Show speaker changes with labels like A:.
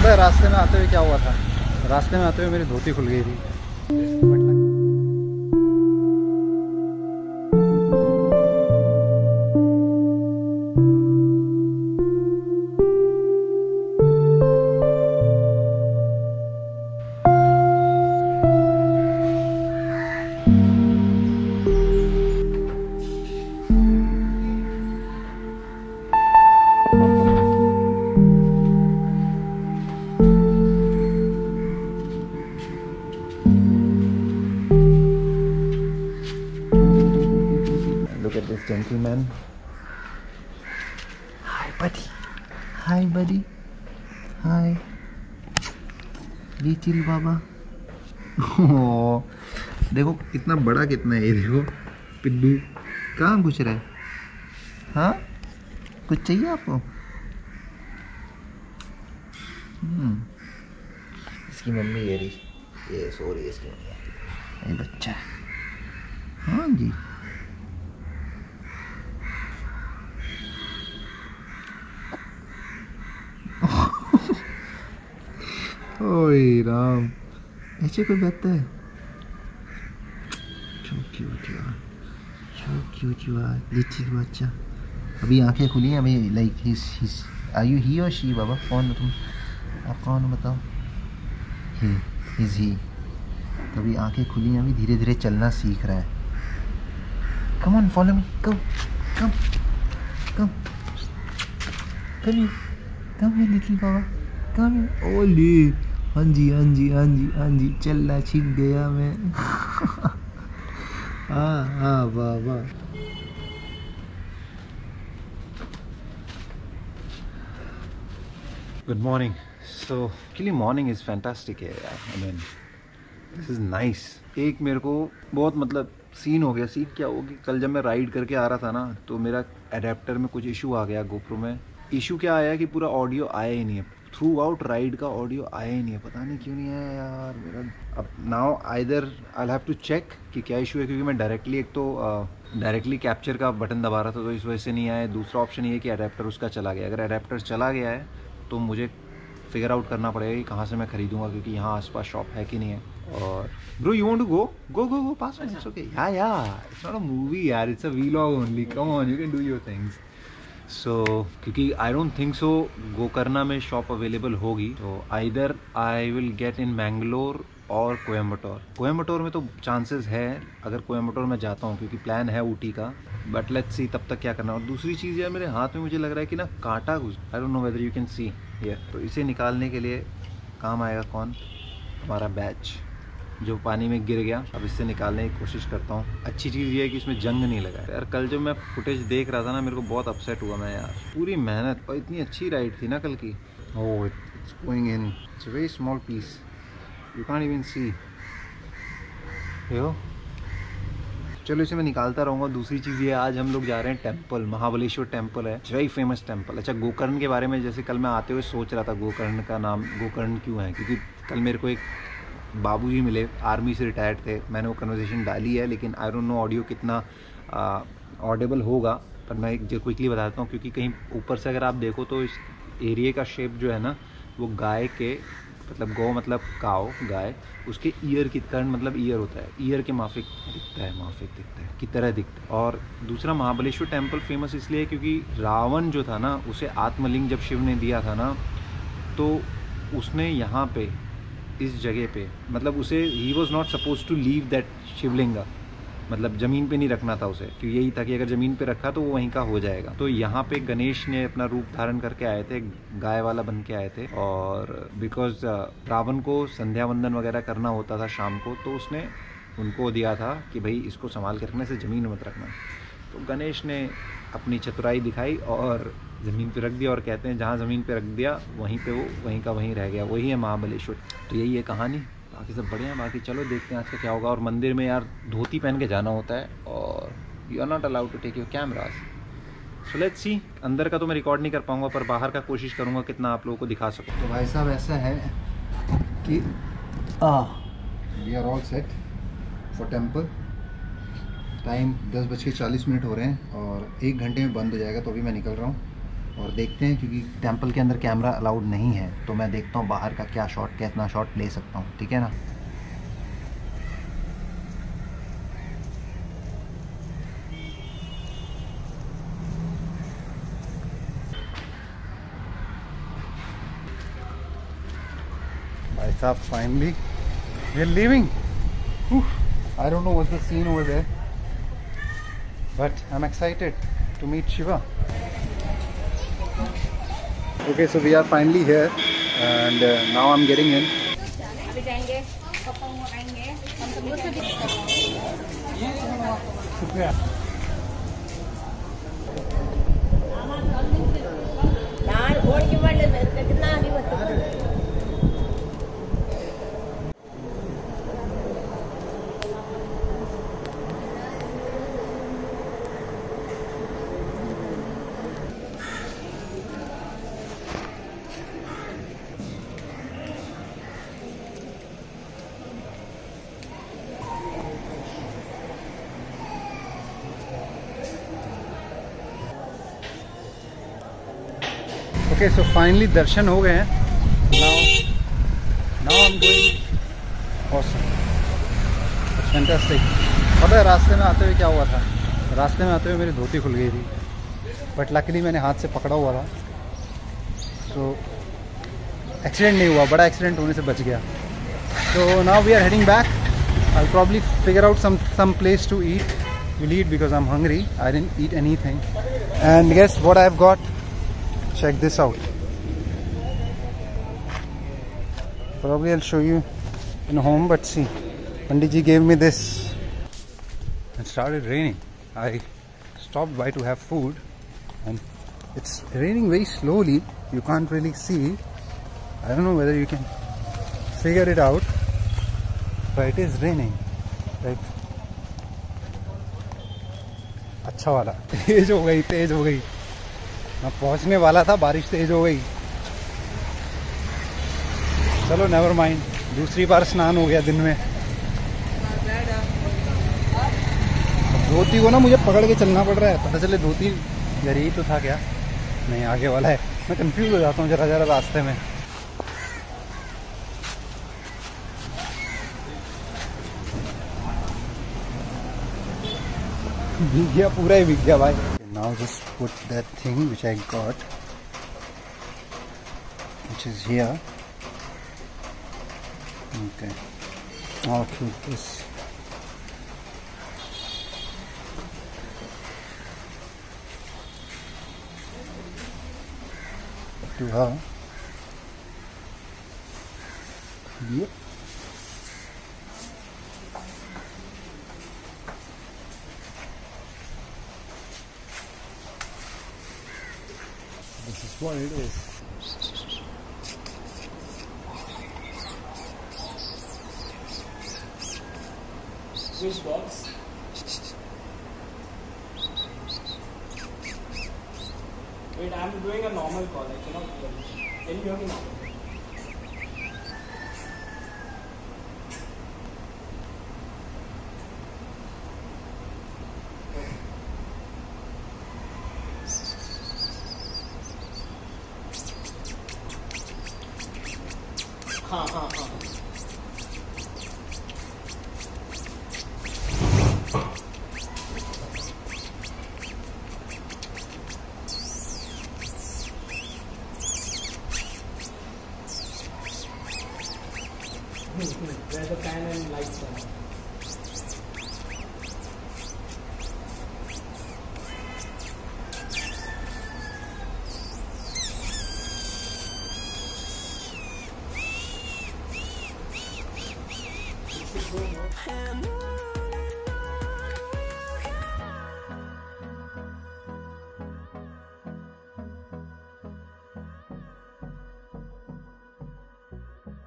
A: अबे रास्ते में आते हुए क्या हुआ था? रास्ते में आते हुए मेरी धोती खुल गई थी। At this gentleman. Hi, buddy. Hi, buddy. Hi. Little Baba Oh, देखो कितना बड़ा कितना है ये देखो। पिल्लू कहाँ घुस रहा है? हाँ? कुछ चाहिए आपको? हम्म। इसकी मम्मी ये रही। ये सो रही है इसकी मम्मी। ये बच्चा हाँ जी। ओए राम। ऐसे कोई बात है? बच्चा? अभी आँखें खुली हैं, अभी like his are you he और शी बाबा, कौन हो तुम? आप कौन हो बताओ? ही इज़ ही तभी आँखें खुली हैं, अभी धीरे धीरे चलना सीख रहा है। Come on follow me come come come come come little Baba. Come ओले हाँ जी हाँ जी हाँ जी हाँ जी। चलना सीख गया मैं। हाँ हाँ वाह वाह। Good morning so actually morning is fantastic है यार। I mean this is nice एक मेरे को बहुत मतलब सीन हो गया। सीन क्या होगी? कल जब मैं राइड करके आ रहा था ना तो मेरा अडेप्टर में कुछ इशू आ गया गोप्रो में। इशू क्या आया कि पूरा ऑडियो आया ही नहीं है। थ्रू आउट राइड का ऑडियो आया ही नहीं है पता नहीं क्यों नहीं आया यार मेरा अब now either I have to check कि क्या इशू है क्योंकि मैं डायरेक्टली एक तो डायरेक्टली uh, कैप्चर का बटन दबा रहा था तो इस वजह से नहीं आया। दूसरा ऑप्शन ये कि अडेप्टर उसका चला गया। अगर अडेप्टर चला गया है तो मुझे फिगर आउट करना पड़ेगा कि कहाँ से मैं खरीदूँगा क्योंकि यहाँ आसपास शॉप है कि नहीं है। और bro you want to go go go go pass okay या या इट्स नॉट अ मूवी यार. It's a vlog only come on you can do your things so so, क्योंकि I don't think so Gokarna में shop available होगी। तो either I will get in Mangalore और कोयम्बटोर कोयम्बटोर में तो चांसेस है अगर कोयम्बटोर में जाता हूँ क्योंकि प्लान है ऊटी का। बट लेट्स सी तब तक क्या करना और दूसरी चीज़ यार मेरे हाथ में मुझे लग रहा है कि ना कांटा घुस I don't know whether you can see ये तो इसे निकालने के लिए काम आएगा कौन? हमारा बैच जो पानी में गिर गया अब इससे निकालने की कोशिश करता हूँ। अच्छी चीज़ ये है कि इसमें जंग नहीं लगा। यार कल जब मैं फुटेज देख रहा था ना मेरे को बहुत अपसेट हुआ मैं यार। पूरी मेहनत और इतनी अच्छी राइड थी ना कल की। ओह it's going in it's very small piece you even see यो चलो इसे मैं निकालता रहूँगा। दूसरी चीज़ ये आज हम लोग जा रहे हैं टेंपल महाबलेश्वर टेंपल है। वेरी फ़ेमस टेंपल अच्छा गोकर्ण के बारे में जैसे कल मैं आते हुए सोच रहा था गोकर्ण का नाम गोकर्ण क्यों है? क्योंकि कल मेरे को एक बाबूजी मिले, आर्मी से रिटायर्ड थे, मैंने वो कन्वर्सेशन डाली है, लेकिन आई डोंट नो ऑडियो कितना ऑडेबल होगा, पर मैं एक जो क्विकली बताता हूँ, क्योंकि कहीं ऊपर से अगर आप देखो तो इस एरिए का शेप जो है ना, वो गाय के मतलब गौ मतलब काओ गाय, उसके ईयर की, कर्ण मतलब ईयर होता है। ईयर के माफिक दिखता है, माफिक दिखता है, की तरह दिखता है। और दूसरा, महाबलेश्वर टेंपल फ़ेमस इसलिए क्योंकि रावण जो था ना, उसे आत्मलिंग जब शिव ने दिया था ना तो उसने यहाँ पे इस जगह पे। मतलब उसे ही was not supposed to leave that Shivalinga मतलब ज़मीन पे नहीं रखना था उसे। क्योंकि यही था कि अगर ज़मीन पे रखा तो वो वहीं का हो जाएगा। तो यहाँ पे गणेश ने अपना रूप धारण करके आए थे, गाय वाला बन के आए थे। और बिकॉज़ रावण को संध्या वंदन वगैरह करना होता था शाम को तो उसने उनको दिया था कि भाई इसको संभाल के रखने से ज़मीन मत रखना। तो गणेश ने अपनी चतुराई दिखाई और ज़मीन पे रख दिया और कहते हैं, जहाँ ज़मीन पे रख दिया, वहीं पे वो, वहीं का वहीं रह गया। वही है महाबलेश्वर। तो यही है कहानी। बाकी सब बढ़िया बाकी चलो देखते हैं आज का क्या होगा। और मंदिर में यार धोती पहन के जाना होता है और you are not allowed to take your cameras so let's see अंदर का तो मैं रिकॉर्ड नहीं कर पाऊँगा, पर बाहर का कोशिश करूँगा कितना आप लोगों को दिखा सकूँ। तो भाई साहब ऐसा है कि we are all set for temple time दस बज के चालीस मिनट हो रहे हैं और एक घंटे में बंद हो जाएगा तो अभी मैं निकल रहा हूँ। और देखते हैं, क्योंकि टेंपल के अंदर कैमरा अलाउड नहीं है तो मैं देखता हूँ बाहर का क्या शॉट कितना शॉट ले सकता हूँ, ठीक है ना? भाई साहब finally we are living I don't know what's the scene over there but I am excited to meet Shiva Okay, so we are finally here and uh, now I'm getting in.
B: अभी
A: okay so finally दर्शन हो गए हैं now now हम fantastic पता है रास्ते में आते हुए क्या हुआ था रास्ते में आते हुए मेरी धोती खुल गई थी बट लकड़ी मैंने हाथ से पकड़ा हुआ था सो so, एक्सीडेंट नहीं हुआ बड़ा एक्सीडेंट होने से बच गया तो now we are heading back I probably figure out some some place to eat we lead because I am hungry I didn't eat anything and guess what I have got check this out probably I'll show you in home but see Panditji gave me this it started raining I stopped by to have food and it's raining very slowly you can't really see I don't know whether you can figure it out but it is raining like अच्छा वाला तेज हो गई तेज हो गई मैं पहुँचने वाला था, बारिश तेज हो गई। चलो नेवर माइंड दूसरी बार स्नान हो गया दिन में। धोती को ना मुझे पकड़ के चलना पड़ रहा है। पता चले धोती यही तो था क्या? नहीं, आगे वाला है। मैं कंफ्यूज हो जाता हूँ जरा जरा रास्ते में। भीग गया पूरा ही भीग गया भाई। now just put that thing which I got which is here. Okay. I'll keep this. To her. Yep. What it is
C: Which box? Wait, I'm doing a normal call. I cannot you. Can you hear me now? हाँ हाँ हाँ where the fan and lights are.